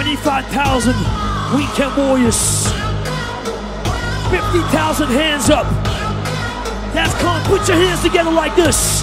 Twenty-five thousand weekend warriors. 50,000 hands up. That's come. put your hands together like this.